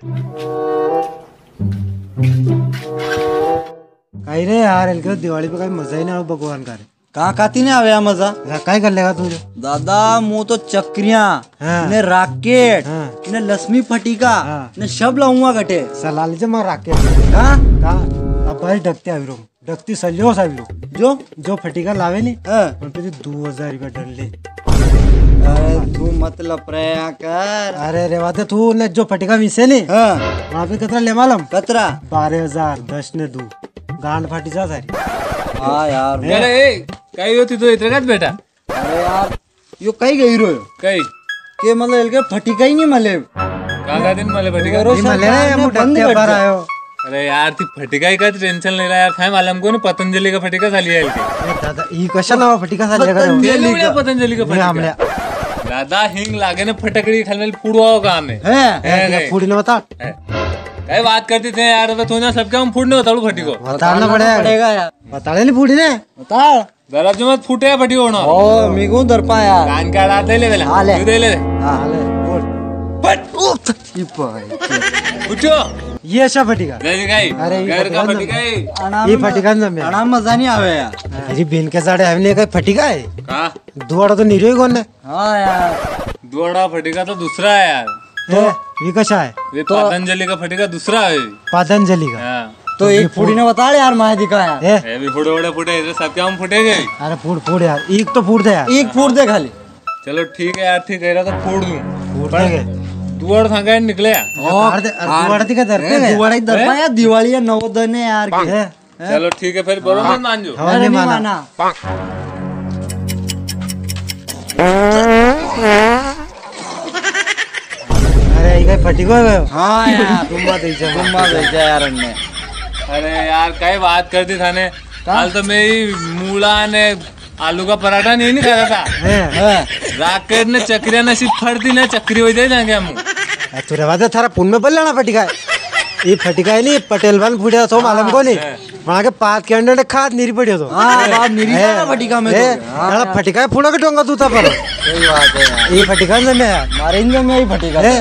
काही रे यार एलके दिवाळी पे काही मज़ा ही नाही भगवान का रे। कहाँ खाती ने आवे मज़ा? काय कर लेगा तू दादा मु तो चक्रिया हाँ। ने राकेट हाँ। ने लक्ष्मी फटिका हाँ। ने सब लाऊँगा गटे सलालीचे मग राखे कहाँ का? अब्बाई डकते आवी रो डकती सल्यो लो जो? जो फटिका लावे नी हाँ। पण पे दो हज़ार रुपया डरले अरे तू मतलब प्रया कर। अरे रे वाते तू ने जो फटिका मिसे नी हाँ। वहाँ पे कितना ले मालूम? कतरा बारह हज़ार दस ने दो। गांड फाटी जा सारी। हाँ यार अरे ए, काही होती तो इथे काच बेटा? अरे यार यो कहीं गई रो? काही? के मतलब एलके फटिका ही नहीं मले। का का दिन मला फटिका। करो मले रे ने मु बंद डकते कर बार दिया। आयो। अरे यार ती फटिका का टेन्शन नाही यार? काय मला को ना पतंजली का फटिका झाली आहे. ए दादा ही कशाला फटिका झाली का? ते लिहूया पतंजली का फटिका? आमल्या. दादा हिंग लागे ना फटकडी खाली फुडवाओ का आम्ही? है है, है. फुड़ी ने बता है. काय बात करते थे यार? तू ना सबके हम फुडणे होताळू फटिको. बताना पड़ेगा पड़ेगा यार? बताने नहीं फुड़ी ने बता जरा मत फुटे फटिको होणार. ओ मी को दर यार. कान का रात ले बेला हा, ले. तू दे ले हाँ ले. बोल. पट. ई पाय. उठो. ये अच्छा फटिका। काय अरे, घर का फटिका आहे ये फटिका जमे अना मज़ा नहीं आवे यार। अरे बेन के साडे हमने काय फटिका आहे का? दुवाडा तो निरोई कोण नाही हाँ? यार। दोडा फटिका तो दुसरा आहे यार। हे, ही कशा आहे ये पतंजली का फटिका दुसरा आहे पातंजली का? हाँ. तो एक फूडी ने बता यार माहे दिखा यार। हे ये भी फुटे फुटे फुटे इधर सबके हम फुटे गए। अरे फ़ूड फ़ूड यार एक तो फ़ूड दे यार। एक फूट दे खाली। चलो ठीक है यार ठीक है तो फोड़ दूँ। फ़ूड दे। दे. दुवाडा ती काय धरते ए, काय? दिवाळी दर यार दिवाळी है नवोदय ने यार की चलो ठीक है फिर बरोबर मत मानजो हो, अरे माना. माना अरे ही काय आहे काय? हाँ यार तुम्हा द्यायचं. तुम्हा भेजा यार अन्ने अरे यार काय बात करती थाने काल तो मैं ही मूला ने आलू का पराठा नहीं नहीं खाता था। हे, राकेट ने चक्रिया ने सिर्फ़ फड़ती ने चक्री हो जाए जाएँगे हम। अरे तुरे वादे थारा पुन में बोलला ना फटिका आहे ही फटिका आहे नी पटेल बन फुड्या तो मालूम कोणी मागे पाच कॅन्डे खात निरी पडी होतो हाँ बाप निरी ना फटिका में हे, तो। हाँ, याला फटिका आहे पुढं का टोंगा तू पर। सही बात है यार। ही फटिका जमे यार मारेंगे मैं ही फटेगा हे।